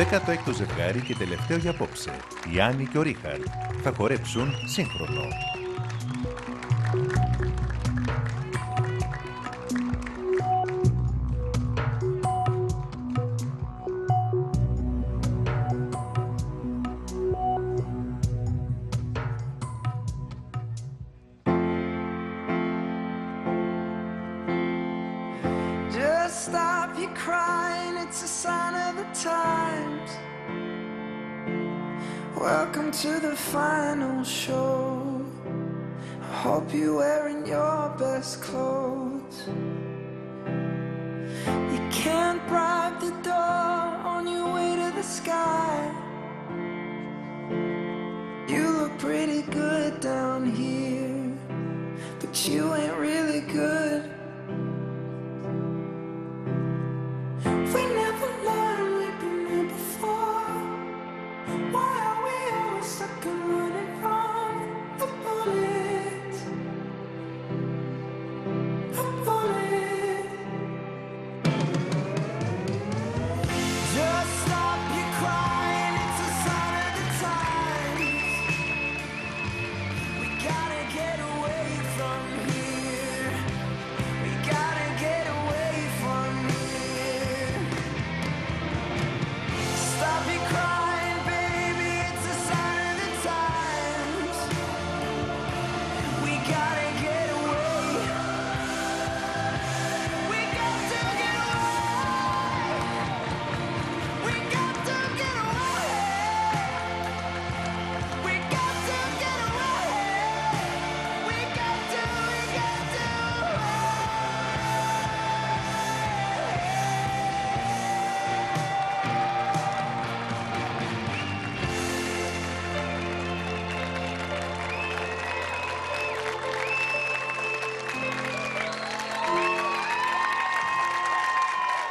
16ο ζευγάρι και τελευταίο για απόψε. Η Άννη και ο Ρίχαρτ θα χορέψουν σύγχρονο. Just stop your crying, it's a sign of the times. Welcome to the final show. I hope you're wearing your best clothes. You can't bribe the door on your way to the sky. You look pretty good down here, but you ain't